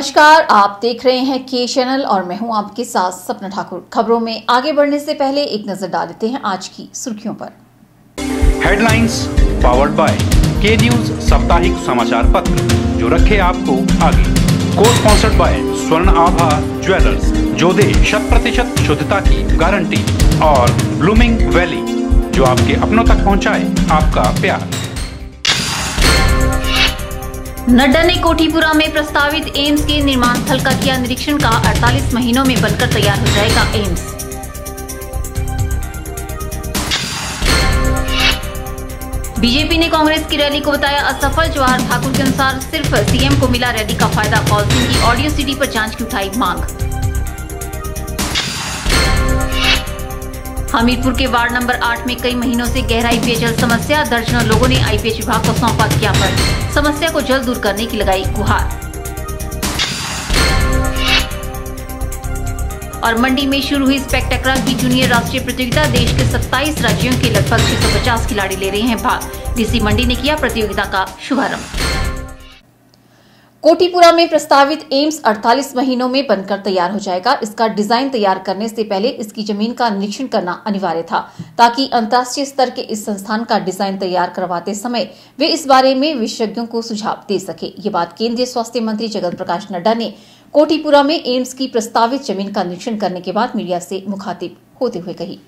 नमस्कार, आप देख रहे हैं के चैनल और मैं हूँ आपके साथ सपना ठाकुर। खबरों में आगे बढ़ने से पहले एक नज़र डाल देते हैं आज की सुर्खियों पर। Headlines powered by K news साप्ताहिक समाचार पत्र। जो रखे आपको आगे। को स्पॉन्सर्ड बाय स्वर्ण आभा ज्वेलर्स। जो दे शत प्रतिशत शुद्धता की गारंटी। और ब्लूमिंग वैली जो आपके अपनों तक पहुँचाए आपका प्यार। नड्डा ने कोठीपुरा में प्रस्तावित एम्स के निर्माण स्थल का किया निरीक्षण का 48 महीनों में बनकर तैयार हो जाएगा एम्स। बीजेपी ने कांग्रेस की रैली को बताया असफल, जवाहर ठाकुर के अनुसार सिर्फ़ सीएम को मिला रैली का फ़ायदा पॉलिसी की ऑडियो सीडी पर जाँच की उठाई मांग। हमीरपुर के वार्ड नंबर आठ में कई महीनों से गहराई पेयजल समस्या, दर्जनों लोगों ने आईपीएच विभाग को सौंपा ज्ञापन समस्या को जल्द दूर करने की लगाई गुहार। और मंडी में शुरू हुई स्पेक्टेक्रा की जूनियर राष्ट्रीय प्रतियोगिता, देश के 27 राज्यों के लगभग 650 खिलाड़ी ले रहे हैं भाग। डीसी मंडी ने किया प्रतियोगिता का शुभारंभ। कोटीपुरा में प्रस्तावित एम्स 48 महीनों में बनकर तैयार हो जाएगा। इसका डिज़ाइन तैयार करने से पहले इसकी ज़मीन का निरीक्षण करना अनिवार्य था, ताकि अंतर्राष्ट्रीय स्तर के इस संस्थान का डिज़ाइन तैयार करवाते समय वे इस बारे में विशेषज्ञों को सुझाव दे सके। ये बात केंद्रीय स्वास्थ्य मंत्री जगत प्रकाश नड्डा ने कोटीपुरा में एम्स की प्रस्तावित ज़मीन का निरीक्षण करने के बाद मीडिया से मुखातिब होते हुए कही।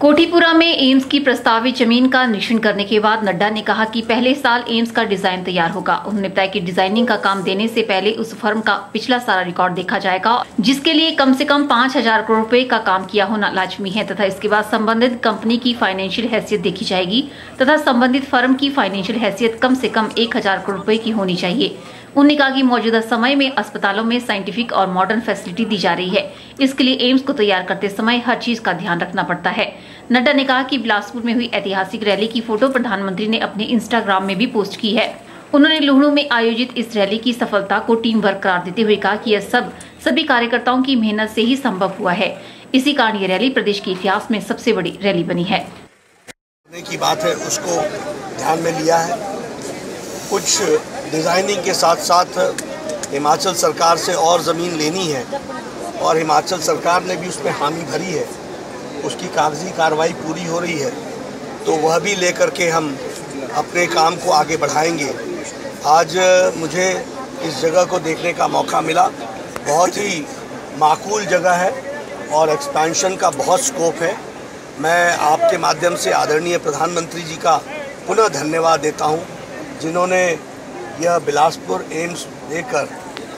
कोठीपुरा में एम्स की प्रस्तावित ज़मीन का निरीक्षण करने के बाद नड्डा ने कहा कि पहले साल एम्स का डिज़ाइन तैयार होगा। उन्होंने बताया कि डिज़ाइनिंग का काम देने से पहले उस फर्म का पिछला सारा रिकॉर्ड देखा जाएगा, जिसके लिए कम से कम पाँच हज़ार करोड़ रुपए का काम किया होना लाजमी है तथा इसके बाद संबंधित कंपनी की फाइनेंशियल हैसियत देखी जाएगी तथा संबंधित फर्म की फाइनेंशियल हैसियत कम ऐसी कम एक हज़ार करोड़ रूपए की होनी चाहिए। उन्होंने कहा कि मौजूदा समय में अस्पतालों में साइंटिफिक और मॉडर्न फैसिलिटी दी जा रही है। इसके लिए एम्स को तैयार करते समय हर चीज़ का ध्यान रखना पड़ता है। नड्डा ने कहा कि बिलासपुर में हुई ऐतिहासिक रैली की फ़ोटो प्रधानमंत्री ने अपने इंस्टाग्राम में भी पोस्ट की है। उन्होंने लुहणु में आयोजित इस रैली की सफलता को टीम वर्क करार देते हुए कहा कि यह सब सभी कार्यकर्ताओं की मेहनत से ही संभव हुआ है। इसी कारण ये रैली प्रदेश के इतिहास में सबसे बड़ी रैली बनी है। की बात है, उसको ध्यान में लिया है। कुछ डिज़ाइनिंग के साथ साथ हिमाचल सरकार से और ज़मीन लेनी है और हिमाचल सरकार ने भी उसमें हामी भरी है। उसकी कागज़ी कार्रवाई पूरी हो रही है। तो वह भी लेकर के हम अपने काम को आगे बढ़ाएँगे। आज मुझे इस जगह को देखने का मौका मिला। बहुत ही माकूल जगह है और एक्सपेंशन का बहुत स्कोप है। मैं आपके माध्यम से आदरणीय प्रधानमंत्री जी का पुनः धन्यवाद देता हूँ, जिन्होंने यह बिलासपुर एम्स देकर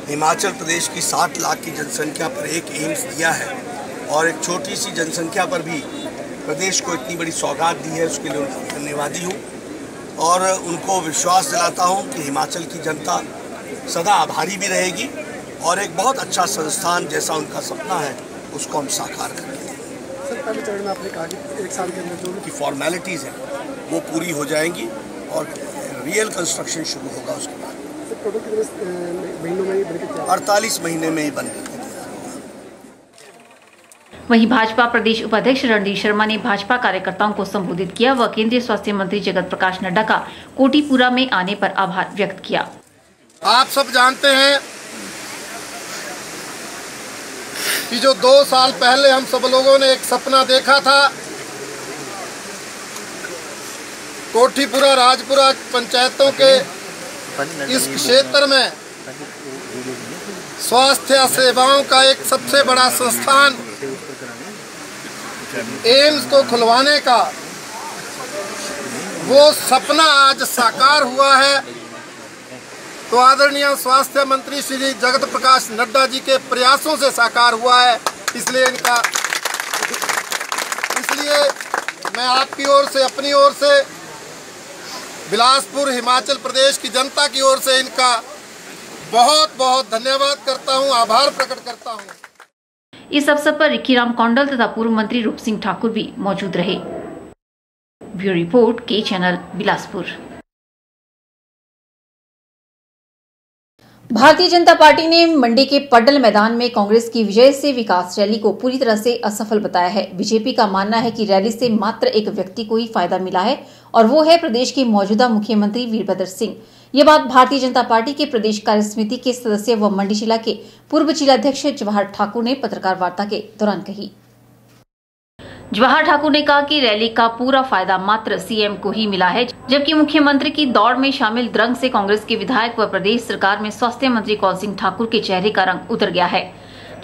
हिमाचल प्रदेश की सात लाख की जनसंख्या पर एक एम्स दिया है और एक छोटी सी जनसंख्या पर भी प्रदेश को इतनी बड़ी सौगात दी है, उसके लिए उनको धन्यवादी हूँ। और उनको विश्वास दिलाता हूँ कि हिमाचल की जनता सदा आभारी भी रहेगी और एक बहुत अच्छा संस्थान जैसा उनका सपना है, उसको हम साकार करेंगे सर, पहले चरण में आपने कहा कि एक साल के अंदर जो की फॉर्मेलिटीज़ हैं, वो पूरी हो जाएँगी और रियल कंस्ट्रक्शन शुरू होगा उसके बाद। अड़तालीस महीने में ही बन गई वहीं भाजपा प्रदेश उपाध्यक्ष रणदीप शर्मा ने भाजपा कार्यकर्ताओं को संबोधित किया व केंद्रीय स्वास्थ्य मंत्री जगत प्रकाश नड्डा का कोटीपुरा में आने पर आभार व्यक्त किया। आप सब जानते हैं कि जो दो साल पहले हम सब लोगों ने एक सपना देखा था कोठीपुरा, राजपुरा पंचायतों के इस क्षेत्र में स्वास्थ्य सेवाओं का एक सबसे बड़ा संस्थान एम्स को खुलवाने का वो सपना आज साकार हुआ है। तो आदरणीय स्वास्थ्य मंत्री श्री जगत प्रकाश नड्डा जी के प्रयासों से साकार हुआ है। इसलिए इनका, इसलिए मैं आपकी ओर से, अपनी ओर से बिलासपुर, हिमाचल प्रदेश की जनता की ओर से इनका बहुत बहुत धन्यवाद करता हूँ, आभार प्रकट करता हूँ। इस अवसर पर रिक्की राम कौंडल तथा पूर्व मंत्री रूप सिंह ठाकुर भी मौजूद रहे। Bureau report, K channel, Bilaspur. Bharatiya Janata Party ने मंडी के पड्डल मैदान में कांग्रेस की विजय से विकास रैली को पूरी तरह से असफल बताया है। बीजेपी का मानना है कि रैली से मात्र एक व्यक्ति को ही फ़ायदा मिला है और वो है प्रदेश के मौजूदा मुख्यमंत्री वीरभद्र सिंह। ये बात भारतीय जनता पार्टी के प्रदेश कार्य समिति के सदस्य व मंडी जिला के पूर्व जिलाध्यक्ष जवाहर ठाकुर ने पत्रकार वार्ता के दौरान कही। जवाहर ठाकुर ने कहा कि रैली का पूरा फ़ायदा मात्र सीएम को ही मिला है, जबकि मुख्यमंत्री की दौड़ में शामिल द्रंग से कांग्रेस के विधायक व प्रदेश सरकार में स्वास्थ्य मंत्री कौल सिंह ठाकुर के चेहरे का रंग उतर गया है।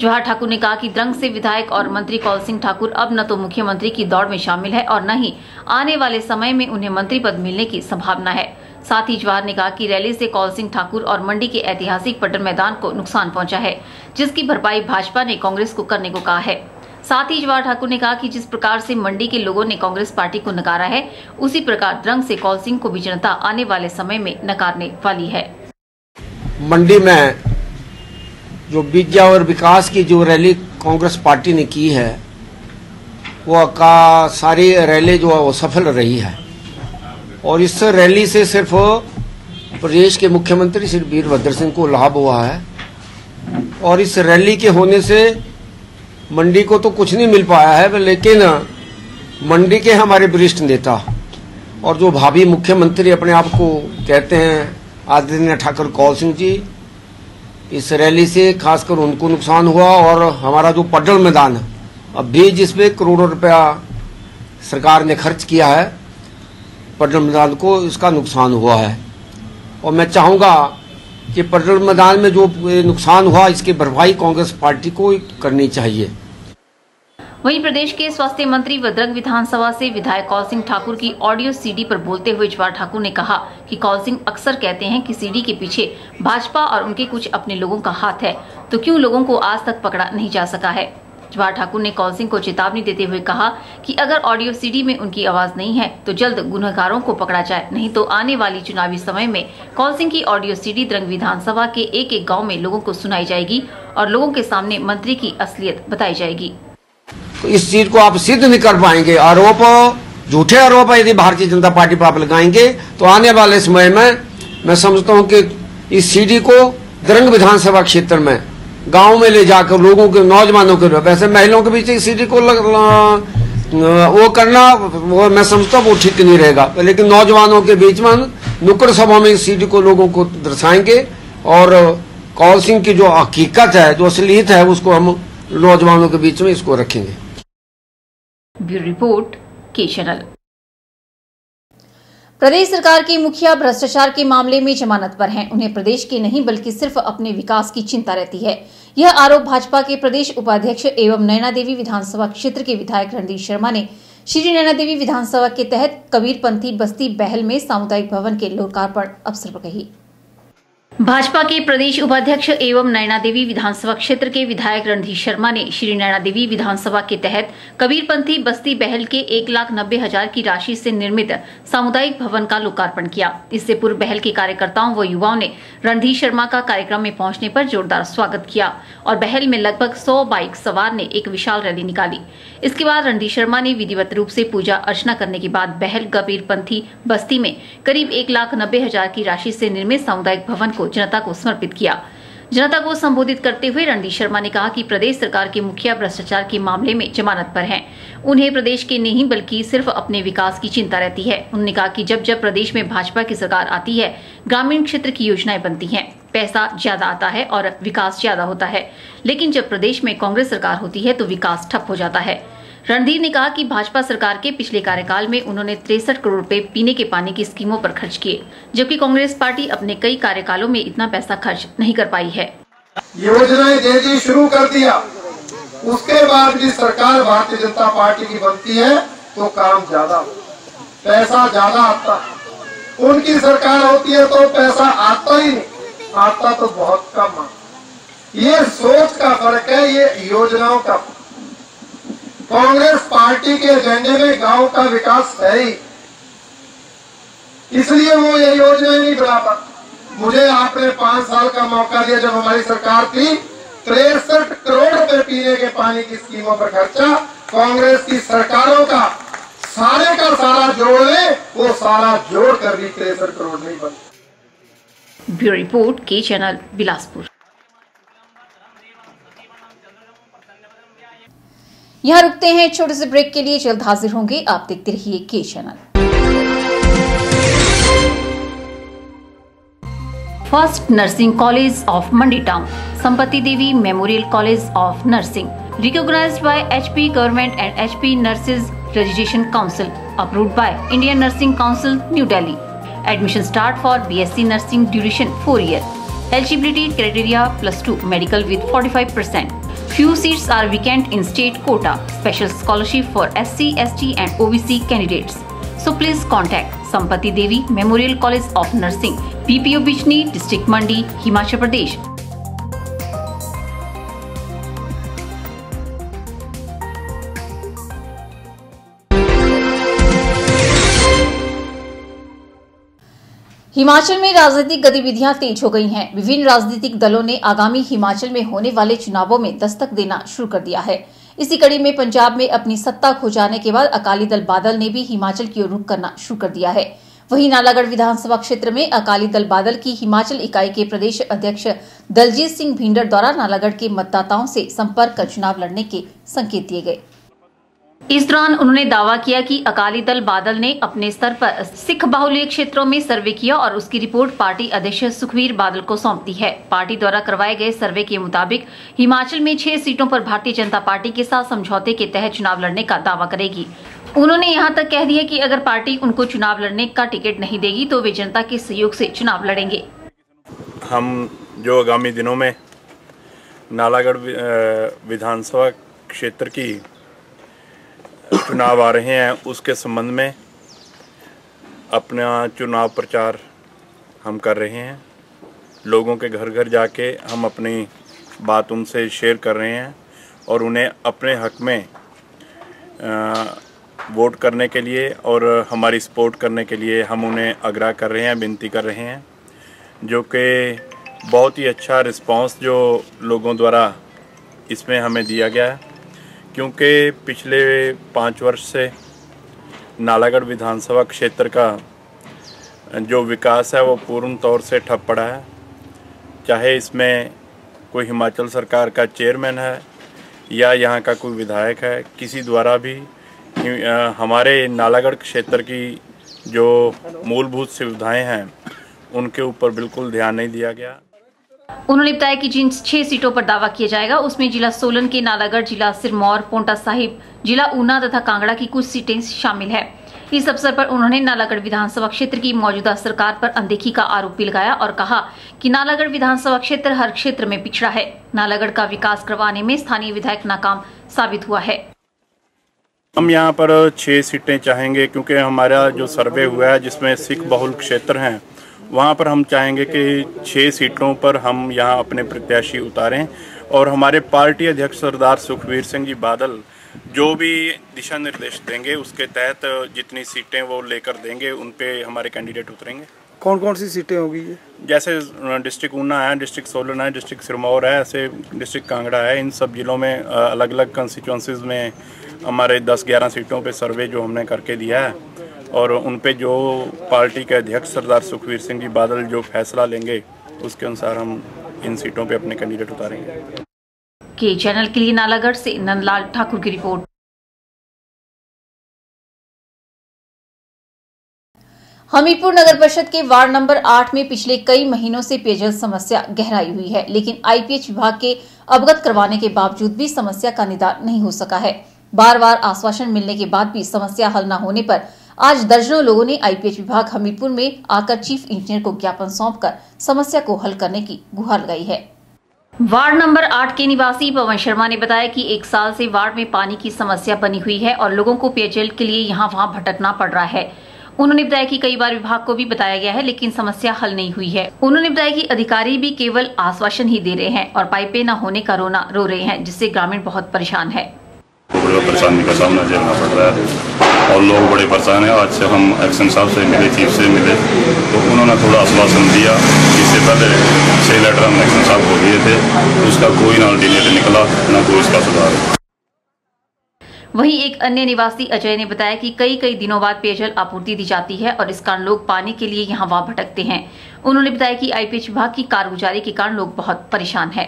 जवाहर ठाकुर ने कहा कि द्रंग से विधायक और मंत्री कौल सिंह ठाकुर अब न तो मुख्यमंत्री की दौड़ में शामिल है और न ही आने वाले समय में उन्हें मंत्री पद मिलने की संभावना है। साथ ही जवाहर ने कहा कि रैली से कौल सिंह ठाकुर और मंडी के ऐतिहासिक पटन मैदान को नुकसान पहुँचा है, जिसकी भरपाई भाजपा ने कांग्रेस को करने को कहा है। साथ ही जवाहर ठाकुर ने कहा कि जिस प्रकार से मंडी के लोगों ने कांग्रेस पार्टी को नकारा है, उसी प्रकार द्रंग से कौल सिंह को भी जनता आने वाले समय में नकारने वाली है। मंडी में जो विद्या और विकास की जो रैली कांग्रेस पार्टी ने की है वो का सारी रैली जो है वो सफल रही है। और इस रैली से सिर्फ़ प्रदेश के मुख्यमंत्री श्री वीरभद्र सिंह को लाभ हुआ है। और इस रैली के होने से मंडी को तो कुछ नहीं मिल पाया है, लेकिन मंडी के हमारे वरिष्ठ नेता और जो भावी मुख्यमंत्री अपने आप को कहते हैं आदित्य ठाकुर कौल सिंह जी, इस रैली से खासकर उनको नुकसान हुआ और हमारा जो पडल मैदान अब भी जिसमें करोड़ों रुपया सरकार ने खर्च किया है पडल मैदान को इसका नुकसान हुआ है। और मैं चाहूँगा कि पडल मैदान में जो नुकसान हुआ, इसकी भरपाई कांग्रेस पार्टी को करनी चाहिए। वहीं प्रदेश के स्वास्थ्य मंत्री वद्रंग विधानसभा से विधायक कौल सिंह ठाकुर की ऑडियो सीडी पर बोलते हुए जवाहर ठाकुर ने कहा कि कौल सिंह अक्सर कहते हैं कि सीडी के पीछे भाजपा और उनके कुछ अपने लोगों का हाथ है। तो क्यों लोगों को आज तक पकड़ा नहीं जा सका है? जवाहर ठाकुर ने कौल सिंह को चेतावनी देते हुए कहा कि अगर ऑडियो सीडी में उनकी आवाज़ नहीं है तो जल्द गुनहगारों को पकड़ा जाए। नहीं तो आने वाली चुनावी समय में कौल सिंह की ऑडियो सीडी द्रंग विधानसभा के एक एक गाँव में लोगों को सुनाई जाएगी और लोगों के सामने मंत्री की असलियत बताई जाएगी। तो इस चीज़ को आप सिद्ध नहीं कर पाएँगे। आरोप, झूठे आरोप यदि भारतीय जनता पार्टी पर आप लगाएँगे तो आने वाले समय में मैं समझता हूँ कि इस सीडी को दरंग विधानसभा क्षेत्र में गाँव में ले जाकर लोगों के नौजवानों के वैसे महिलाओं के बीच सीडी को लग, वो करना वो मैं समझता वो ठीक नहीं रहेगा। लेकिन नौजवानों के बीच में नुक्कड़ सभा में इस सीडी को लोगों को दर्शाएँगे और कौल सिंह की जो हकीकत है जो असलियत है उसको हम नौजवानों के बीच में इसको रखेंगे। ब्यूरो रिपोर्ट के चैनल प्रदेश सरकार के मुखिया भ्रष्टाचार के मामले में जमानत पर हैं। उन्हें प्रदेश के नहीं, बल्कि सिर्फ़ अपने विकास की चिंता रहती है। यह आरोप भाजपा के प्रदेश उपाध्यक्ष एवं नैना देवी विधानसभा क्षेत्र के विधायक रणदीप शर्मा ने श्री नैना देवी विधानसभा के तहत कबीरपंथी बस्ती बहल में सामुदायिक भवन के लोकार्पण अवसर पर कही। भाजपा के प्रदेश उपाध्यक्ष एवं नैना देवी विधानसभा क्षेत्र के विधायक रणधीर शर्मा ने श्री नैना देवी विधानसभा के तहत कबीरपंथी बस्ती बहल के एक लाख नब्बे हज़ार की राशि से निर्मित सामुदायिक भवन का लोकार्पण किया। इससे पूर्व बहल के कार्यकर्ताओं व युवाओं ने रणधीर शर्मा का कार्यक्रम में पहुँचने पर जोरदार स्वागत किया और बहल में लगभग सौ बाइक सवार ने एक विशाल रैली निकाली। इसके बाद रणधीर शर्मा ने विधिवत रूप से पूजा अर्चना करने के बाद बहल कबीरपंथी बस्ती में करीब एक लाख नब्बे हज़ार की राशि से निर्मित सामुदायिक भवन को जनता को समर्पित किया। जनता को संबोधित करते हुए रणदीप शर्मा ने कहा कि प्रदेश सरकार के मुखिया भ्रष्टाचार के मामले में जमानत पर हैं। उन्हें प्रदेश के नहीं, बल्कि सिर्फ़ अपने विकास की चिंता रहती है। उन्होंने कहा कि जब जब प्रदेश में भाजपा की सरकार आती है, ग्रामीण क्षेत्र की योजनाएँ बनती हैं। पैसा ज़्यादा आता है और विकास ज़्यादा होता है। लेकिन जब प्रदेश में कांग्रेस सरकार होती है तो विकास ठप हो जाता है। रणधीर ने कहा कि भाजपा सरकार के पिछले कार्यकाल में उन्होंने तिरसठ करोड़ रुपए पीने के पानी की स्कीमों पर खर्च किए, जबकि कांग्रेस पार्टी अपने कई कार्यकालों में इतना पैसा खर्च नहीं कर पाई है। योजनाएँ देती शुरू कर दिया। उसके बाद भी सरकार भारतीय जनता पार्टी की बनती है तो काम ज़्यादा, पैसा ज़्यादा आता उनकी सरकार होती है तो पैसा आता ही नहीं, आता तो बहुत कम ये सोच का फ़र्क है, ये योजनाओं का कांग्रेस पार्टी के एजेंडे में गाँव का विकास है ही। इसलिए वो ये योजना नहीं बना पा मुझे आपने पाँच साल का मौका दिया जब हमारी सरकार थी। तिरसठ करोड़ रुपए पीने के पानी की स्कीमों पर खर्चा। कांग्रेस की सरकारों का सारे का सारा जोड़ ले वो सारा जोड़ कर भी तिरसठ करोड़ नहीं बन bureau report K channel Bilaspur. यहाँ रुकते हैं, छोटे से ब्रेक के लिए जल्द हाजिर होंगे। आप देखते रहिए K channel. First nursing college of Mandi town Sampatti Devi memorial college of nursing recognised by HP government and HP nurses registration council approve by Indian nursing council New Delhi admission start for B S C nursing duration four year eligibility criteria plus two medical with forty five percent Few seats are vacant in state quota. Special scholarship for SC, ST and OBC candidates. So please contact Sampati Devi Memorial College of Nursing, PPO Bichni, District Mandi, Himachal Pradesh. Himachal में राजनीतिक गतिविधियाँ तेज हो गई हैं। विभिन्न राजनीतिक दलों ने आगामी हिमाचल में होने वाले चुनावों में दस्तक देना शुरू कर दिया है। इसी कड़ी में पंजाब में अपनी सत्ता खो जाने के बाद अकाली दल बादल ने भी हिमाचल की ओर रुख करना शुरू कर दिया है। वहीं नालागढ़ विधानसभा क्षेत्र में अकाली दल बादल की हिमाचल इकाई के प्रदेश अध्यक्ष दलजीत सिंह भिंडर द्वारा नालागढ़ के मतदाताओं से संपर्क कर चुनाव लड़ने के संकेत दिए गए। इस दौरान उन्होंने दावा किया कि अकाली दल बादल ने अपने स्तर पर सिख बाहुल्य क्षेत्रों में सर्वे किया और उसकी रिपोर्ट पार्टी अध्यक्ष सुखवीर बादल को सौंप दी है। पार्टी द्वारा करवाए गए सर्वे के मुताबिक हिमाचल में छह सीटों पर भारतीय जनता पार्टी के साथ समझौते के तहत चुनाव लड़ने का दावा करेगी। उन्होंने यहाँ तक कह दिया कि अगर पार्टी उनको चुनाव लड़ने का टिकट नहीं देगी तो वे जनता के सहयोग से चुनाव लड़ेंगे। हम जो आगामी दिनों में नालागढ़ विधानसभा क्षेत्र की चुनाव आ रहे हैं, उसके संबंध में अपना चुनाव प्रचार हम कर रहे हैं। लोगों के घर घर जाके हम अपनी बात उनसे शेयर कर रहे हैं और उन्हें अपने हक में वोट करने के लिए और हमारी सपोर्ट करने के लिए हम उन्हें आग्रह कर रहे हैं, विनती कर रहे हैं, जो कि बहुत ही अच्छा रिस्पांस जो लोगों द्वारा इसमें हमें दिया गया है। क्योंकि पिछले पाँच वर्ष से नालागढ़ विधानसभा क्षेत्र का जो विकास है, वो पूर्ण तौर से ठप पड़ा है। चाहे इसमें कोई हिमाचल सरकार का चेयरमैन है या यहाँ का कोई विधायक है, किसी द्वारा भी हमारे नालागढ़ क्षेत्र की जो मूलभूत सुविधाएँ हैं, उनके ऊपर बिल्कुल ध्यान नहीं दिया गया। उन्होंने बताया कि जिन छह सीटों पर दावा किया जाएगा, उसमें जिला सोलन के नालागढ़, जिला सिरमौर, पोंटा साहिब, जिला ऊना तथा कांगड़ा की कुछ सीटें शामिल है। इस अवसर पर उन्होंने नालागढ़ विधानसभा क्षेत्र की मौजूदा सरकार पर अनदेखी का आरोप भी लगाया और कहा कि नालागढ़ विधानसभा क्षेत्र हर क्षेत्र में पिछड़ा है। नालागढ़ का विकास करवाने में स्थानीय विधायक नाकाम साबित हुआ है। हम यहाँ पर छह सीटें चाहेंगे क्योंकि हमारा जो सर्वे हुआ है, जिसमें सिख बहुल क्षेत्र हैं वहाँ पर हम चाहेंगे कि छः सीटों पर हम यहाँ अपने प्रत्याशी उतारें और हमारे पार्टी अध्यक्ष सरदार सुखबीर सिंह जी बादल जो भी दिशा निर्देश देंगे उसके तहत जितनी सीटें वो लेकर देंगे उन पे हमारे कैंडिडेट उतरेंगे। कौन कौन सी सीटें होगी ये? जैसे डिस्ट्रिक्ट ऊना है डिस्ट्रिक्ट सोलन है डिस्ट्रिक्ट सिरमौर है ऐसे डिस्ट्रिक्ट कांगड़ा है इन सब जिलों में अलग अलग कंस्टिट्यूंसीज में हमारे 10-11 सीटों पे सर्वे जो हमने करके दिया है। और उन पे जो पार्टी के अध्यक्ष सरदार सुखवीर सिंह जी बादल जो फैसला लेंगे, उसके अनुसार हम इन सीटों पे अपने कैंडिडेट उतारेंगे। के चैनल के लिए नालागढ़ से नंदलाल ठाकुर की रिपोर्ट। हमीरपुर नगर परिषद के वार्ड नंबर आठ में पिछले कई महीनों से पेयजल समस्या गहराई हुई है, लेकिन आईपीएच विभाग के अवगत करवाने के बावजूद भी समस्या का निदान नहीं हो सका है। बार बार आश्वासन मिलने के बाद भी समस्या हल न होने पर आज दर्जनों लोगों ने आईपीएच विभाग हमीरपुर में आकर चीफ इंजीनियर को ज्ञापन सौंपकर समस्या को हल करने की गुहार लगाई है। वार्ड नंबर आठ के निवासी पवन शर्मा ने बताया कि एक साल से वार्ड में पानी की समस्या बनी हुई है और लोगों को पेयजल के लिए यहाँ वहाँ भटकना पड़ रहा है। उन्होंने बताया कि कई बार विभाग को भी बताया गया है लेकिन समस्या हल नहीं हुई है। उन्होंने बताया कि अधिकारी भी केवल आश्वासन ही दे रहे हैं और पाइपें न होने का रोना रो रहे हैं जिससे ग्रामीण बहुत परेशान है। परेशानी का सामना झेलना पड़ रहा है। और लोग बड़े परेशान हैं। आज से हम एक्शन साहब से मिले, चीफ से मिले। तो उन्होंने थोड़ा आश्वासन दिया इससे पहले छः लेटर हम एक्शन साहब को दिए थे। उसका कोई ना अल्टीनेट निकला, ना कोई इसका सुधार। वहीं एक अन्य निवासी, अजय, ने बताया कि कई कई दिनों बाद पेयजल आपूर्ति दी जाती है और इस कारण लोग पानी के लिए यहाँ वहाँ भटकते हैं। उन्होंने बताया कि आईपीएच विभाग की कारगुजारी के कारण लोग बहुत परेशान है।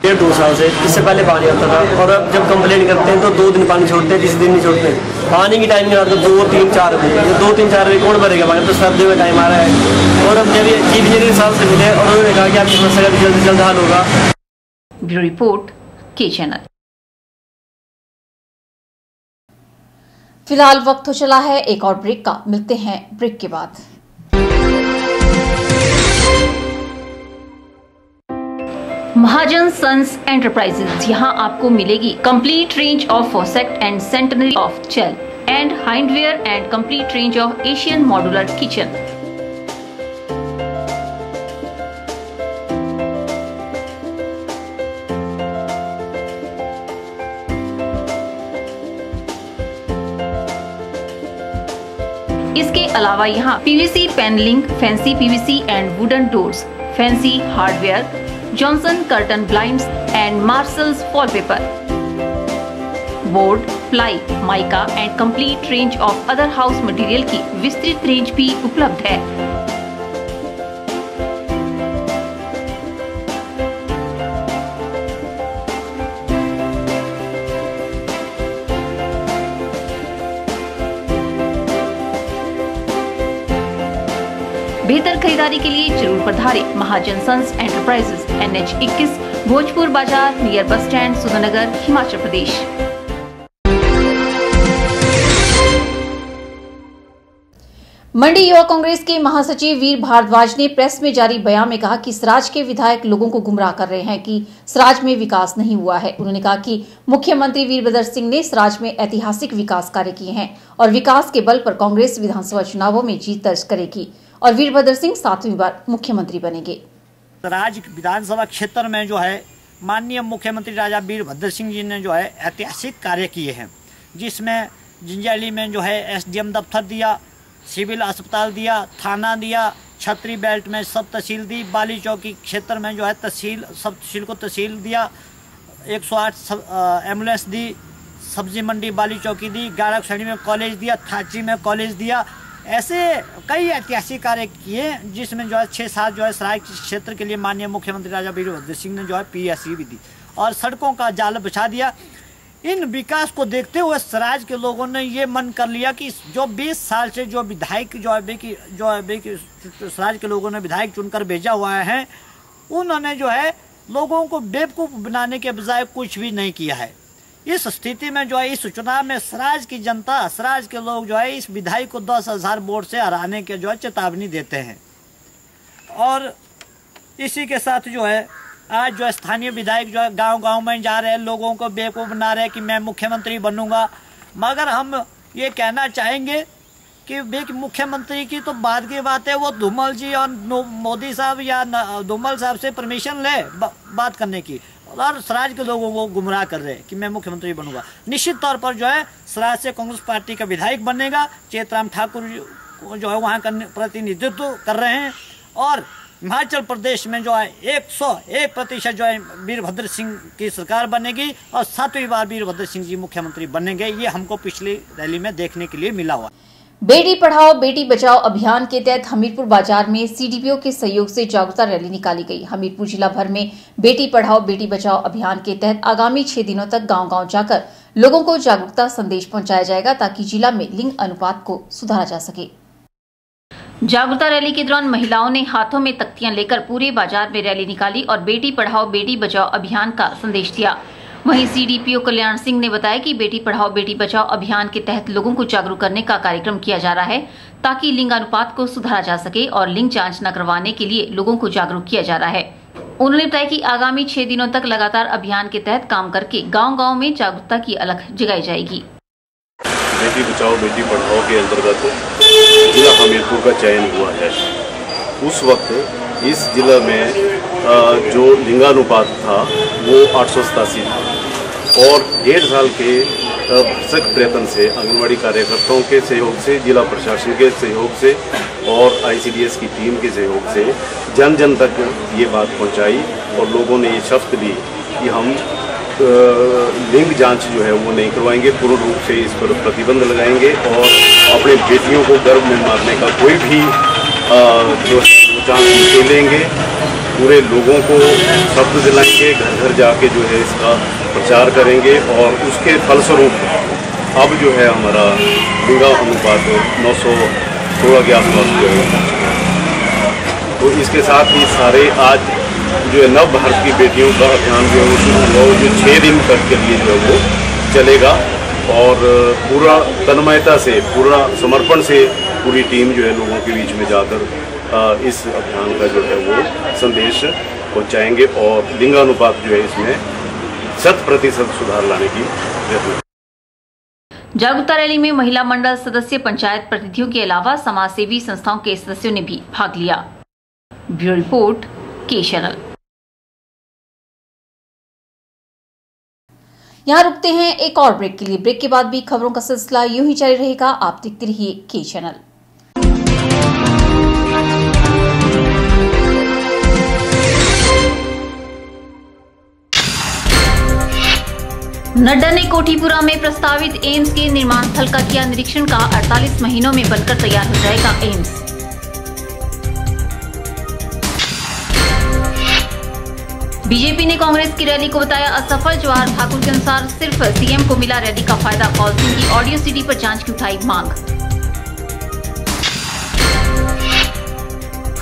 डेढ़ दो साल से, इससे पहले पानी आता था। और अब जब कंप्लेंट करते हैं तो दो दिन पानी छोड़ते हैं किसी दिन नहीं छोड़ते। पानी की टाइम तो दो, तीन, चार बजे। ये दो, तीन, चार बजे कौन भरेगा पानी? तो सर्दी में टाइम आ रहा है। और अब जब चीफ इंजीनियर साहब से मिले, और उन्होंने कहा कि आपकी समस्या का जल्द जल्द हल होगा। Bureau report, K channel. फ़िलहाल वक्त हो चला है, एक और ब्रेक का। मिलते हैं ब्रेक के बाद। महाजन सन्स एंटरप्राइजेज यहाँ आपको मिलेगी complete range of faucet and sanitary of Chel and Hindware and complete range of Asian modular kitchen इसके अलावा यहाँ PVC panelling fancy PVC and wooden doors fancy hardware Johnson curtain blinds and Marshalls wallpaper board ply mica and complete range of other house material की विस्तृत range भी उपलब्ध है। खरीदारी के लिए ज़रूर पधारे Mahajan sons enterprises N H इक्कीस, भोजपुर बाज़ार, near bus stand, सुधनगर, Himachal Pradesh. मंडी युवा कांग्रेस के महासचिव वीर भारद्वाज ने प्रेस में जारी बयान में कहा कि सराज के विधायक लोगों को गुमराह कर रहे हैं कि सराज में विकास नहीं हुआ है। उन्होंने कहा कि मुख्यमंत्री वीरभद्र सिंह ने सराज में ऐतिहासिक विकास कार्य किए हैं और विकास के बल पर कांग्रेस विधानसभा चुनावों में जीत दर्ज करेगी। और वीरभद्र सिंह सातवीं बार मुख्यमंत्री बनेंगे। राज्य विधानसभा क्षेत्र में जो है, माननीय मुख्यमंत्री राजा वीरभद्र सिंह जी ने जो है, ऐतिहासिक कार्य किए हैं। जिसमें जिंजाली में जो है, एसडीएम दफ्तर दिया, सिविल अस्पताल दिया, थाना दिया, छतरी बेल्ट में सब तहसील दी, बाली चौकी क्षेत्र में जो है, तहसील, सब तहसील को तहसील दिया 108 एंबुलेंस दी, सब्ज़ी मंडी बाली चौकी दी गाड़क श्रेणी में कॉलेज दिया, थाची में कॉलेज दिया ऐसे कई ऐतिहासिक कार्य किए जिसमें जो है छः सात जो है सराय क्षेत्र के लिए माननीय मुख्यमंत्री राजा वीरभद्र सिंह ने जो है पी भी दी और सड़कों का जाल बिछा दिया। इन विकास को देखते हुए सराज के लोगों ने ये मन कर लिया कि जो 20 साल से जो विधायक जो है कि जो है कि सराज के लोगों ने विधायक चुनकर भेजा हुआ है, उन्होंने जो है लोगों को बेवकूफ़ बनाने के बजाय कुछ भी नहीं किया है। इस स्थिति में जो है इस चुनाव में सराज की जनता सराज के लोग जो है इस विधायक को दस हज़ार वोट से हराने के जो है चेतावनी देते हैं। और इसी के साथ जो है आज जो स्थानीय विधायक जो है गाँव गाँव में जा रहे हैं लोगों को बेवकूफ़ बना रहे हैं कि मैं मुख्यमंत्री बनूँगा। मगर हम ये कहना चाहेंगे कि बेक मुख्यमंत्री की तो बाद की बात है वो धूमल जी और मोदी साहब या धूमल साहब से परमिशन ले बा, बात करने की। और सराज के लोगों को गुमराह कर रहे हैं कि मैं मुख्यमंत्री बनूँगा। निश्चित तौर पर जो है, सराज से कांग्रेस पार्टी का विधायक बनेगा, चेतराम ठाकुर जो है वहाँ का प्रतिनिधित्व कर रहे हैं। और हिमाचल प्रदेश में जो है 101 प्रतिशत जो है वीरभद्र सिंह की सरकार बनेगी और सातवीं बार वीरभद्र सिंह जी मुख्यमंत्री बनेंगे। ये हमको पिछली रैली में देखने के लिए मिला हुआ बेटी पढ़ाओ, बेटी बचाओ अभियान के तहत हमीरपुर बाज़ार में सीडीपीओ के सहयोग से जागरूकता रैली निकाली गई। हमीरपुर जिला भर में बेटी पढ़ाओ, बेटी बचाओ अभियान के तहत आगामी छह दिनों तक गांव-गांव जाकर लोगों को जागरूकता संदेश पहुँचाया जाएगा ताकि जिला में लिंग अनुपात को सुधारा जा सके। जागरूकता रैली के दौरान महिलाओं ने हाथों में तख्तियाँ लेकर पूरे बाज़ार में रैली निकाली और बेटी पढ़ाओ, बेटी बचाओ अभियान का संदेश दिया। वहीं सीडीपीओ कल्याण सिंह ने बताया कि बेटी पढ़ाओ, बेटी बचाओ अभियान के तहत लोगों को जागरूक करने का कार्यक्रम किया जा रहा है ताकि लिंग अनुपात को सुधारा जा सके और लिंग जाँच न करवाने के लिए लोगों को जागरूक किया जा रहा है। उन्होंने बताया कि आगामी छह दिनों तक लगातार अभियान के तहत काम करके गाँव गाँव में जागरूकता की अलग जगाई जाएगी। बेटी बचाओ, बेटी पढ़ाओ के अंतर्गत जिला हमीरपुर का चयन हुआ है। उस वक्त इस जिला में जो लिंगानुपात था, वो आठ था। और डेढ़ साल के भरसक प्रयत्न से आंगनबाड़ी कार्यकर्ताओं के सहयोग से, जिला प्रशासन के सहयोग से और आईसीडीएस की टीम के सहयोग से जन जन तक ये बात पहुंचाई और लोगों ने ये शब्द ली कि हम लिंग जाँच जो है वो नहीं करवाएँगे, पूर्ण रूप से इस पर प्रतिबंध लगाएँगे और अपने बेटियों को गर्भ में मारने का कोई भी जो जाँच नहीं लेंगे। पूरे लोगों को शब्द दिलाएँगे, घर घर जाके जो है इसका प्रचार करेंगे और उसके फलस्वरूप अब जो है हमारा लिंगा अनुपात नौ सौ सोलह के आसपास जो है तो इसके साथ ही सारे आज जो है नव भारत की बेटियों का अभियान जो है वो जो छः दिन तक के लिए जो है वो चलेगा और पूरा तन्मयता से, पूरा समर्पण से पूरी टीम जो है लोगों के बीच में जाकर इस अभियान का जो है वो संदेश पहुंचाएँगे और लिंगानुपात जो है इसमें शत प्रतिशत सुधार लाने की प्रयत्न जागरूकता रैली में महिला मंडल सदस्य पंचायत प्रतिनिधियों के अलावा समाज सेवी संस्थाओं के सदस्यों ने भी भाग लिया। ब्यूरो रिपोर्ट के चैनल यहाँ रुकते हैं एक और ब्रेक के लिए। ब्रेक के बाद भी खबरों का सिलसिला यूँ ही जारी रहेगा। आप देखते रहिए के चैनल। नड्डा ने कोठीपुरा में प्रस्तावित एम्स के निर्माण स्थल का किया निरीक्षण का 48 महीनों में बनकर तैयार हो जाएगा एम्स। बीजेपी ने कांग्रेस की रैली को बताया असफल, जवाहर ठाकुर के अनुसार सिर्फ़ सीएम को मिला रैली का फ़ायदा कॉल सिंह की ऑडियो सीडी पर जाँच की उठाई मांग।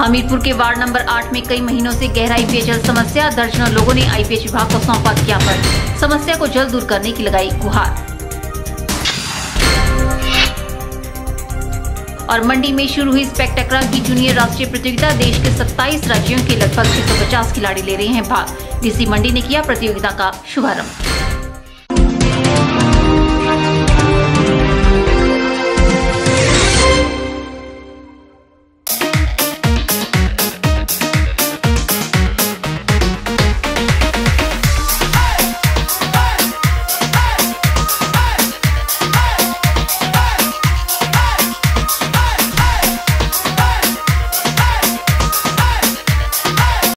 हमीरपुर के वार्ड नंबर आठ में कई महीनों से गहराई पेयजल समस्या। दर्जनों लोगों ने आईपीएच विभाग को सौंपा ज्ञापन। समस्या को जल्द दूर करने की लगाई गुहार। और मंडी में शुरू हुई स्पेक्टेक्रा की जूनियर राष्ट्रीय प्रतियोगिता। देश के 27 राज्यों के लगभग 650 खिलाड़ी ले रहे हैं भाग। डीसी मंडी ने किया प्रतियोगिता का शुभारंभ।